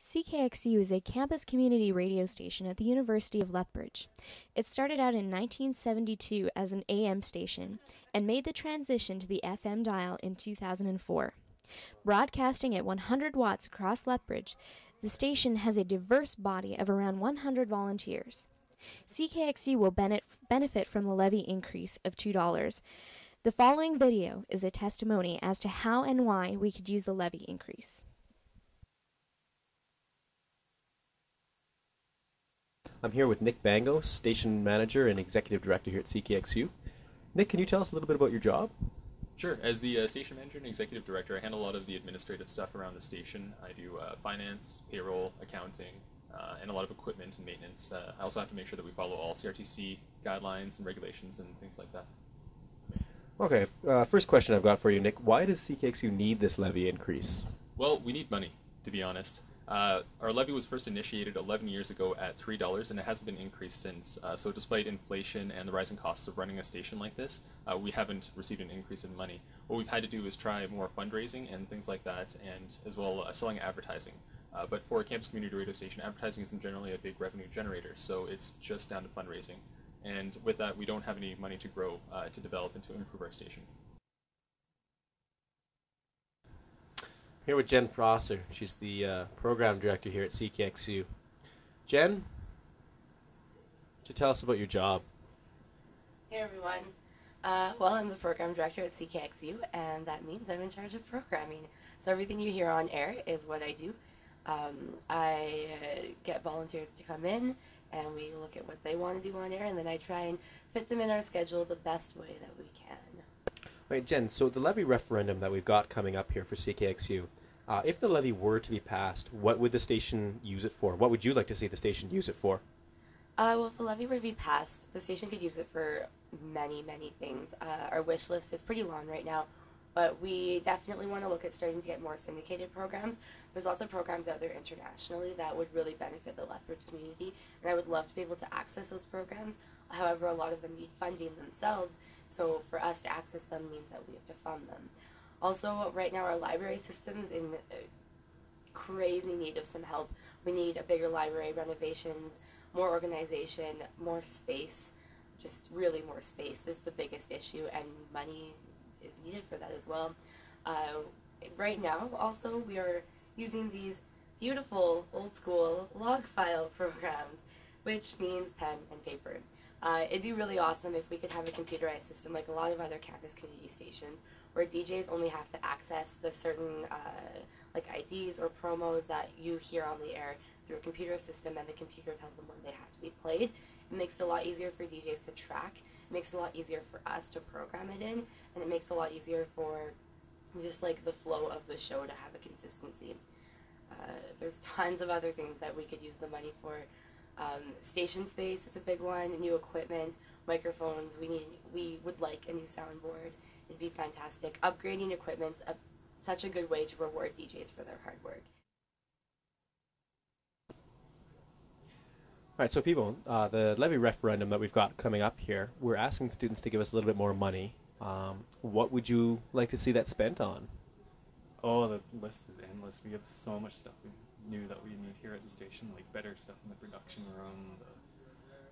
CKXU is a campus community radio station at the University of Lethbridge. It started out in 1972 as an AM station and made the transition to the FM dial in 2004. Broadcasting at 100 watts across Lethbridge, the station has a diverse body of around 100 volunteers. CKXU will benefit from the levy increase of $2. The following video is a testimony as to how and why we could use the levy increase. I'm here with Nick Bango, station manager and executive director here at CKXU. Nick, can you tell us a little bit about your job? Sure. As the uh, station manager and executive director, I handle a lot of the administrative stuff around the station. I do uh, finance, payroll, accounting, uh, and a lot of equipment and maintenance. Uh, I also have to make sure that we follow all CRTC guidelines and regulations and things like that. Okay, uh, first question I've got for you, Nick. Why does CKXU need this levy increase? Well, we need money, to be honest. Uh, our levy was first initiated 11 years ago at $3, and it hasn't been increased since. Uh, so despite inflation and the rising costs of running a station like this, uh, we haven't received an increase in money. What we've had to do is try more fundraising and things like that, and as well uh, selling advertising. Uh, but for a campus community radio station, advertising isn't generally a big revenue generator, so it's just down to fundraising. And with that, we don't have any money to grow, uh, to develop, and to improve our station. Here with Jen Prosser. She's the uh, program director here at CKXU. Jen, you tell us about your job? Hey everyone. Uh, well, I'm the program director at CKXU, and that means I'm in charge of programming. So everything you hear on air is what I do. Um, I uh, get volunteers to come in, and we look at what they want to do on air, and then I try and fit them in our schedule the best way that we can. Right, Jen, so the levy referendum that we've got coming up here for CKXU, uh, if the levy were to be passed, what would the station use it for? What would you like to see the station use it for? Uh, well, if the levy were to be passed, the station could use it for many, many things. Uh, our wish list is pretty long right now, but we definitely want to look at starting to get more syndicated programs. There's lots of programs out there internationally that would really benefit the Lethbridge community, and I would love to be able to access those programs. However, a lot of them need funding themselves, so for us to access them means that we have to fund them. Also, right now our library system's in uh, crazy need of some help. We need a bigger library, renovations, more organization, more space. Just really more space is the biggest issue, and money is needed for that as well. Uh, right now, also, we are using these beautiful old school log file programs, which means pen and paper. Uh, it'd be really awesome if we could have a computerized system like a lot of other campus community stations where DJs only have to access the certain uh, like IDs or promos that you hear on the air through a computer system, and the computer tells them when they have to be played. It makes it a lot easier for DJs to track. It makes it a lot easier for us to program it in, and it makes it a lot easier for just like the flow of the show to have a consistency. Uh, there's tons of other things that we could use the money for. Um, station space is a big one. New equipment, microphones. We need. We would like a new soundboard. It'd be fantastic. Upgrading equipment's a, such a good way to reward DJs for their hard work. All right, so people, uh, the levy referendum that we've got coming up here, we're asking students to give us a little bit more money. Um, what would you like to see that spent on? Oh, the list is endless. We have so much stuff we knew that we need here at the station, like better stuff in the production room. The,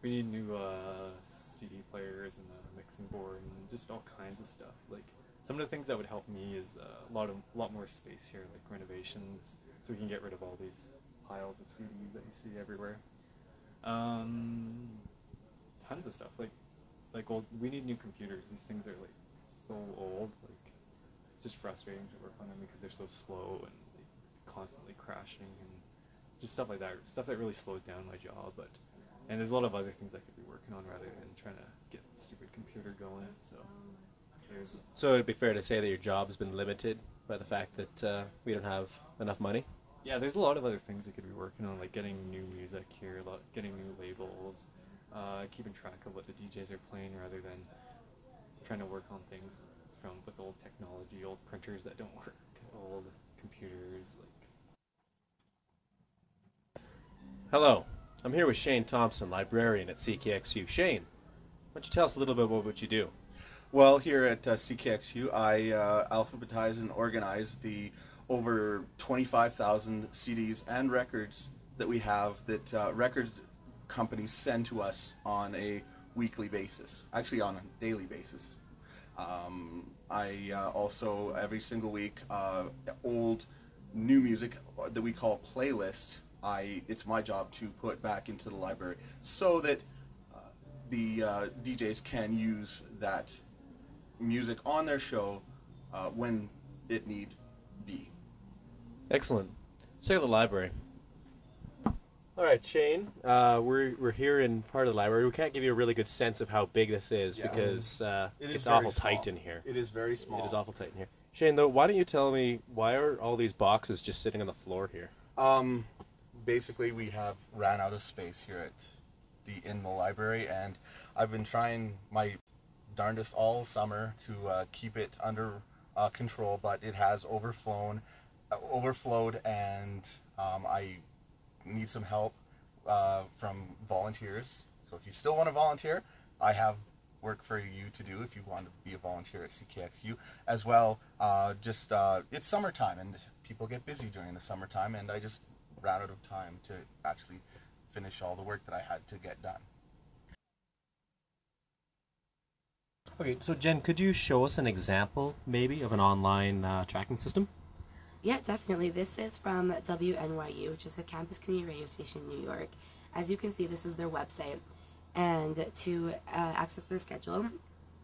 we need new uh, CD players and a mixing board and just all kinds of stuff. Like some of the things that would help me is uh, a lot of lot more space here, like renovations, so we can get rid of all these piles of CDs that you see everywhere. Um, tons of stuff like like old. We need new computers. These things are like so old. Like it's just frustrating to work on them because they're so slow and constantly crashing and just stuff like that. Stuff that really slows down my job, but and there's a lot of other things I could be working on rather than trying to get the stupid computer going. So, so it'd be fair to say that your job's been limited by the fact that uh, we don't have enough money. Yeah, there's a lot of other things I could be working on, like getting new music here, getting new labels, uh, keeping track of what the DJs are playing, rather than trying to work on things from with old technology, old printers that don't work, old computers. Like. Hello, I'm here with Shane Thompson, librarian at CKXU. Shane, why don't you tell us a little bit about what you do? Well, here at uh, CKXU, I uh, alphabetize and organize the over 25,000 CDs and records that we have that uh, record companies send to us on a weekly basis, actually on a daily basis. Um, I uh, also every single week uh, old new music that we call playlist. I it's my job to put back into the library so that uh, the uh, DJs can use that music on their show uh, when it need be. Excellent. Let's check the library. All right, Shane. Uh, we're we're here in part of the library. We can't give you a really good sense of how big this is Yeah. because uh, It is it's very awful small. tight in here. It is very small. It is awful tight in here. Shane, though, why don't you tell me why are all these boxes just sitting on the floor here? Um, basically, we have ran out of space here at the in the library, and I've been trying my darndest all summer to uh, keep it under uh, control, but it has overflown, uh, overflowed, and um, I need some help uh, from volunteers. So if you still want to volunteer, I have work for you to do if you want to be a volunteer at CKXU as well. Uh, just uh, it's summertime and people get busy during the summertime, and I just ran out of time to actually finish all the work that I had to get done. Okay, so Jen, could you show us an example, maybe, of an online uh, tracking system? Yeah, definitely. This is from WNYU, which is a campus community radio station in New York. As you can see, this is their website. And to uh, access their schedule,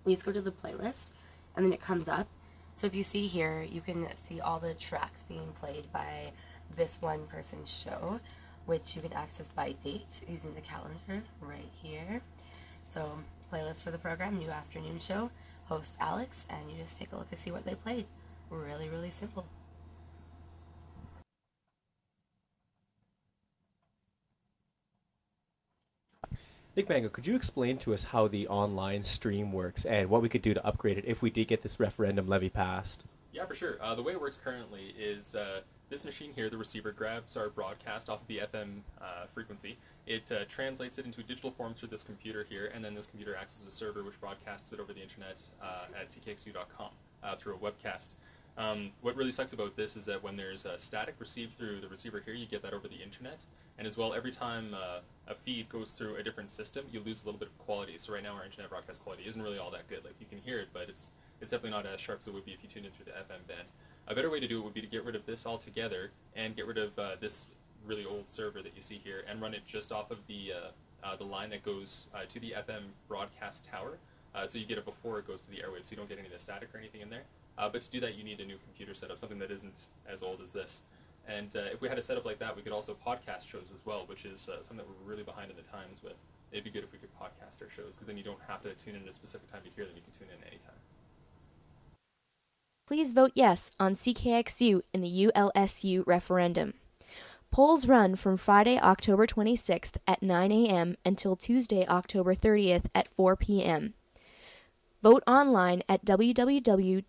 you just go to the playlist, and then it comes up. So if you see here, you can see all the tracks being played by this one person's show, which you can access by date using the calendar right here. So, playlist for the program, new afternoon show, host Alex, and you just take a look to see what they played. Really, really simple. Nick Mango, could you explain to us how the online stream works and what we could do to upgrade it if we did get this referendum levy passed? Yeah, for sure. Uh, the way it works currently is uh, this machine here, the receiver, grabs our broadcast off of the FM uh, frequency. It uh, translates it into digital form through this computer here, and then this computer acts as a server which broadcasts it over the internet uh, at ckxu.com uh, through a webcast. Um, what really sucks about this is that when there's a static received through the receiver here, you get that over the internet. And as well, every time uh, a feed goes through a different system, you lose a little bit of quality. So right now, our internet broadcast quality isn't really all that good. Like you can hear it, but it's it's definitely not as sharp as it would be if you tuned in through the FM band. A better way to do it would be to get rid of this altogether and get rid of uh, this really old server that you see here and run it just off of the uh, uh, the line that goes uh, to the FM broadcast tower. Uh, so you get it before it goes to the airwaves, so you don't get any of the static or anything in there. But to do that, you need a new computer setup, something that isn't as old as this. And if we had a setup like that, we could also podcast shows as well, which is something that we're really behind in the times with. It'd be good if we could podcast our shows, because then you don't have to tune in at a specific time to hear them. You can tune in anytime. Please vote yes on CKXU in the ULSU referendum. Polls run from Friday, October 26th at 9 a.m. until Tuesday, October 30th at 4 p.m. Vote online at www.ulsu.ca.